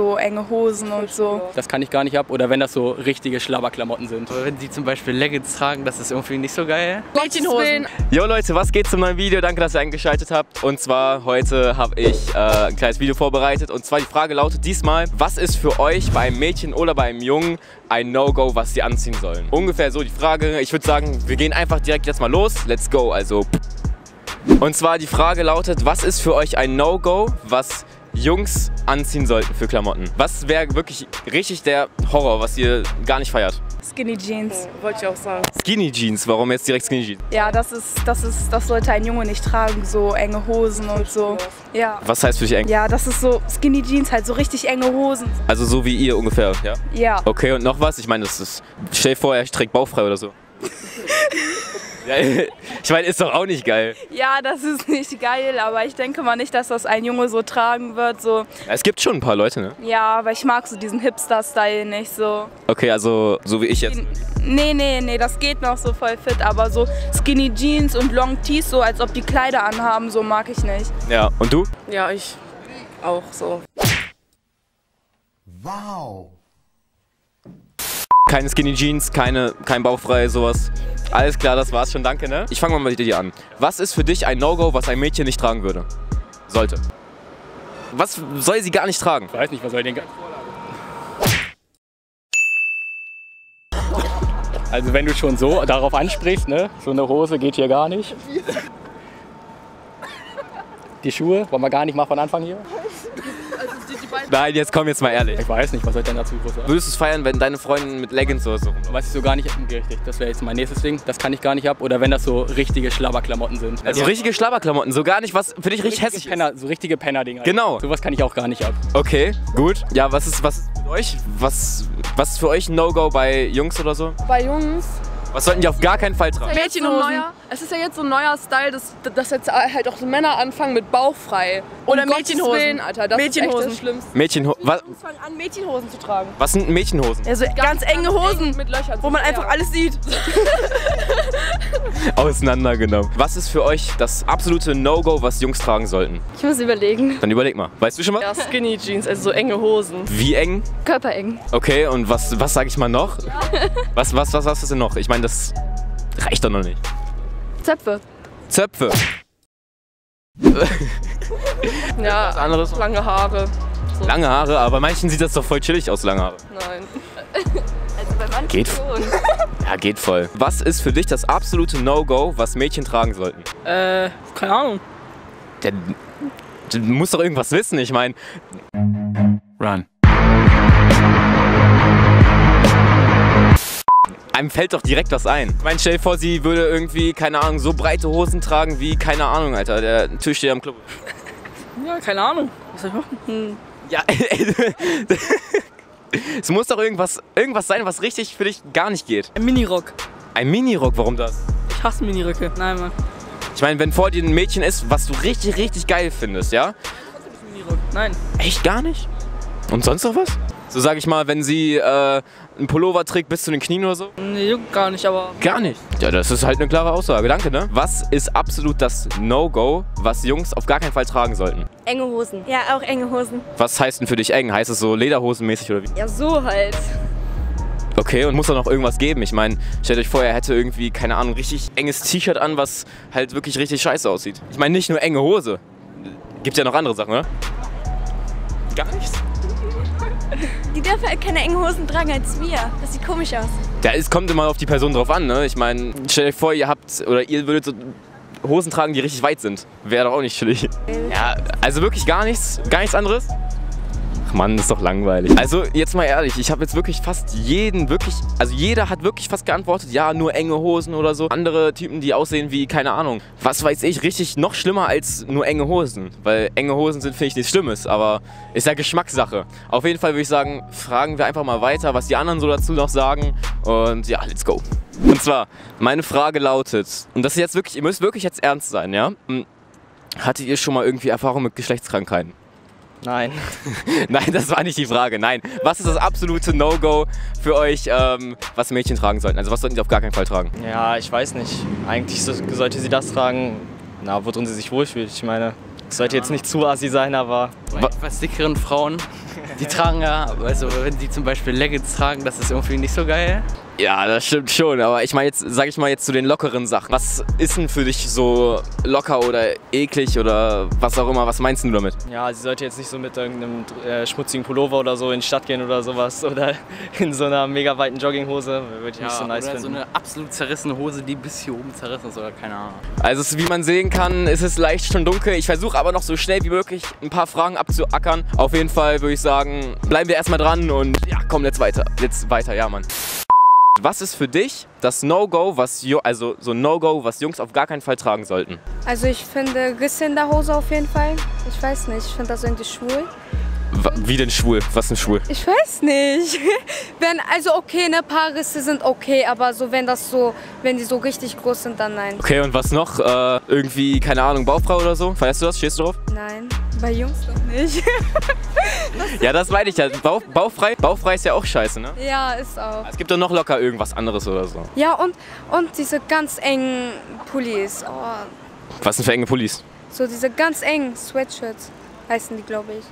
So enge Hosen und so. Das kann ich gar nicht ab. Oder wenn das so richtige Schlabberklamotten sind. Wenn sie zum Beispiel Leggings tragen, das ist irgendwie nicht so geil. Mädchenhosen. Jo Leute, was geht zum neuen Video? Danke, dass ihr eingeschaltet habt. Und zwar heute habe ich äh, ein kleines Video vorbereitet. Und zwar die Frage lautet diesmal, was ist für euch beim Mädchen oder beim Jungen ein No-Go, was sie anziehen sollen? Ungefähr so die Frage. Ich würde sagen, wir gehen einfach direkt jetzt mal los. Let's go. Also. Und zwar die Frage lautet, was ist für euch ein No-Go, was Jungs anziehen sollten für Klamotten? Was wäre wirklich richtig der Horror, was ihr gar nicht feiert? Skinny Jeans. Wollte ich auch sagen. Skinny Jeans, warum jetzt direkt Skinny Jeans? Ja, das ist, das ist, das sollte ein Junge nicht tragen, so enge Hosen und so. Ja. Was heißt für dich eng? Ja, das ist so Skinny Jeans, halt so richtig enge Hosen. Also so wie ihr ungefähr, ja? Ja. Okay, und noch was? Ich meine, das ist. Stell dir vor, er trägt bauchfrei oder so. ja, ich meine, ist doch auch nicht geil. Ja, das ist nicht geil, aber ich denke mal nicht, dass das ein Junge so tragen wird. So. Es gibt schon ein paar Leute, ne? Ja, aber ich mag so diesen Hipster-Style nicht so. Okay, also so wie ich jetzt. Nee, nee, nee, das geht noch so voll fit, aber so Skinny Jeans und Long Tees, so als ob die Kleider anhaben, so mag ich nicht. Ja, und du? Ja, ich auch so. Keine Skinny Jeans, keine, kein bauchfrei, sowas. Alles klar, das war's schon, danke, ne? Ich fange mal mit dir an. Was ist für dich ein No-Go, was ein Mädchen nicht tragen würde? Sollte. Was soll sie gar nicht tragen? Ich weiß nicht, was soll ich denken. Also wenn du schon so darauf ansprichst, ne? So eine Hose geht hier gar nicht. Die Schuhe, wollen wir gar nicht mal von Anfang hier? Nein, jetzt komm jetzt mal ehrlich. Ich weiß nicht, was soll ich denn dazu groß sagen? Würdest du es feiern, wenn deine Freundin mit Leggings oder so rumläuft? Weiß ich so gar nicht richtig. Das wäre jetzt mein nächstes Ding. Das kann ich gar nicht ab. Oder wenn das so richtige Schlabberklamotten sind. Also richtige Schlabberklamotten, so gar nicht, was für dich richtig hässlich ist. Penner, so richtige Penner-Dinger. Genau. Sowas kann ich auch gar nicht ab. Okay, gut. Ja, was ist, was ist mit euch? Was, was ist für euch ein No-Go bei Jungs oder so? Bei Jungs. Was sollten die auf gar keinen Fall tragen? Mädchenhosen. Es ist ja jetzt so ein neuer Style, dass, dass jetzt halt auch so Männer anfangen mit bauchfrei. Oder Mädchenhosen. Willen, Alter, das Mädchenhosen. ist echt das Schlimmste. Mädchen, was, fangen an, Mädchenhosen zu tragen. was sind Mädchenhosen? Also ganz, enge Hosen, mit Löchern. wo man einfach Ja. alles sieht. Auseinandergenommen. Was ist für euch das absolute No-Go, was Jungs tragen sollten? Ich muss überlegen. Dann überleg mal. Weißt du schon mal? Ja, Skinny Jeans, also so enge Hosen. Wie eng? Körpereng. Okay, und was, was sag ich mal noch? Was, was, was, was ist denn noch? Ich meine, das reicht doch noch nicht. Zöpfe. Zöpfe. Ja, Was anderes? lange Haare. So. Lange Haare, aber bei manchen sieht das doch voll chillig aus, lange Haare. Nein. Bei manchen Geht. schon. Ja, geht voll. Was ist für dich das absolute No-Go, was Mädchen tragen sollten? Äh, keine Ahnung. Der, du musst doch irgendwas wissen, ich meine. Run. Einem fällt doch direkt was ein. Ich meine, stell dir vor, sie würde irgendwie, keine Ahnung, so breite Hosen tragen wie, keine Ahnung, Alter, der Tisch steht am Club. Ja, keine Ahnung. Was soll ich machen? Hm. Ja, es muss doch irgendwas, irgendwas sein, was richtig für dich gar nicht geht. Ein Minirock. Ein Minirock, warum das? Ich hasse Miniröcke. Nein, Mann. Ich meine, wenn vor dir ein Mädchen ist, was du richtig, richtig geil findest, ja? Minirock. Nein. Echt gar nicht? Und sonst noch was? So sag ich mal, wenn sie äh, einen Pullover trägt bis zu den Knien oder so? Nee, juckt gar nicht, aber. Gar nicht. Ja, das ist halt eine klare Aussage. Danke, ne? Was ist absolut das No-Go, was Jungs auf gar keinen Fall tragen sollten? Enge Hosen. Ja, auch enge Hosen. Was heißt denn für dich eng? Heißt es so lederhosenmäßig oder wie? Ja, so halt. Okay, und muss da noch irgendwas geben? Ich meine, stellt euch vor, er hätte irgendwie, keine Ahnung, richtig enges T-Shirt an, was halt wirklich richtig scheiße aussieht. Ich meine, nicht nur enge Hose. Gibt ja noch andere Sachen, oder? Gar nichts. Die dürfen halt keine engen Hosen tragen als wir. Das sieht komisch aus. Ja, es kommt immer auf die Person drauf an, ne? Ich meine, stellt euch vor, ihr habt oder ihr würdet so Hosen tragen, die richtig weit sind. Wäre doch auch nicht chillig. Ja, also wirklich gar nichts, gar nichts anderes? Mann, ist doch langweilig. Also jetzt mal ehrlich, ich habe jetzt wirklich fast jeden wirklich, also jeder hat wirklich fast geantwortet, ja, nur enge Hosen oder so. Andere Typen, die aussehen wie, keine Ahnung, was weiß ich, richtig noch schlimmer als nur enge Hosen. Weil enge Hosen sind, finde ich, nichts Schlimmes, aber ist ja Geschmackssache. Auf jeden Fall würde ich sagen, fragen wir einfach mal weiter, was die anderen so dazu noch sagen. Und ja, let's go. Und zwar, meine Frage lautet, und das ist jetzt wirklich, ihr müsst wirklich jetzt ernst sein, ja? Hm, Hattet ihr schon mal irgendwie Erfahrung mit Geschlechtskrankheiten? Nein. Nein, das war nicht die Frage. Nein. Was ist das absolute No-Go für euch, ähm, was Mädchen tragen sollten? Also was sollten sie auf gar keinen Fall tragen? Ja, ich weiß nicht. Eigentlich so, sollte sie das tragen, na, worin sie sich wohlfühlt. Ich meine, es sollte jetzt nicht zu assi sein, aber Bei, bei dickeren Frauen Die tragen ja, also wenn die zum Beispiel Leggings tragen, das ist irgendwie nicht so geil. Ja, das stimmt schon, aber ich meine jetzt, sag ich mal jetzt zu den lockeren Sachen. Was ist denn für dich so locker oder eklig oder was auch immer? Was meinst du damit? Ja, sie sollte jetzt nicht so mit irgendeinem äh, schmutzigen Pullover oder so in die Stadt gehen oder sowas oder in so einer mega weiten Jogginghose. Würde ich Ja, nicht so nice oder finden. so eine absolut zerrissene Hose, die bis hier oben zerrissen ist oder keine Ahnung. Also wie man sehen kann, ist es leicht schon dunkel. Ich versuche aber noch so schnell wie möglich ein paar Fragen abzuackern. Auf jeden Fall würde ich sagen, bleiben wir erstmal dran und ja, komm, jetzt weiter. Jetzt weiter, ja, Mann. Was ist für dich das No-Go, was also so No-Go, was Jungs auf gar keinen Fall tragen sollten? Also ich finde Risse in der Hose auf jeden Fall. Ich weiß nicht, ich finde das irgendwie schwul. Wie denn schwul? Was denn schwul? Ich weiß nicht. wenn, also okay, ne, paar Risse sind okay, aber so wenn das so, wenn die so richtig groß sind, dann nein. Okay, und was noch? Äh, irgendwie, keine Ahnung, Bauchfrau oder so? Feierst du das? Stehst du drauf? Nein. Bei Jungs doch nicht. Ja, das meine ich ja. Bauch, bauchfrei, bauchfrei ist ja auch scheiße, ne? ja, ist auch. Es gibt doch noch locker irgendwas anderes oder so. Ja, und, und diese ganz engen Pullis. Oh, Was sind für enge Pullis? so diese ganz engen Sweatshirts heißen die, glaube ich.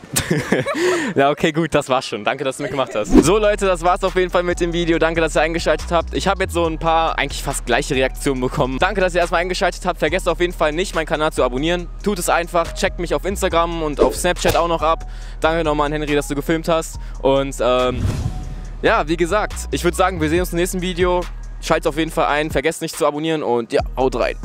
Ja, okay, gut, das war's schon. Danke, dass du mitgemacht hast. So, Leute, das war's auf jeden Fall mit dem Video. Danke, dass ihr eingeschaltet habt. Ich habe jetzt so ein paar eigentlich fast gleiche Reaktionen bekommen. Danke, dass ihr erstmal eingeschaltet habt. Vergesst auf jeden Fall nicht, meinen Kanal zu abonnieren. Tut es einfach. Checkt mich auf Instagram und auf Snapchat auch noch ab. Danke nochmal an Henry, dass du gefilmt hast. Und ähm, ja, wie gesagt, ich würde sagen, wir sehen uns im nächsten Video. Schaltet auf jeden Fall ein. Vergesst nicht zu abonnieren und ja, haut rein.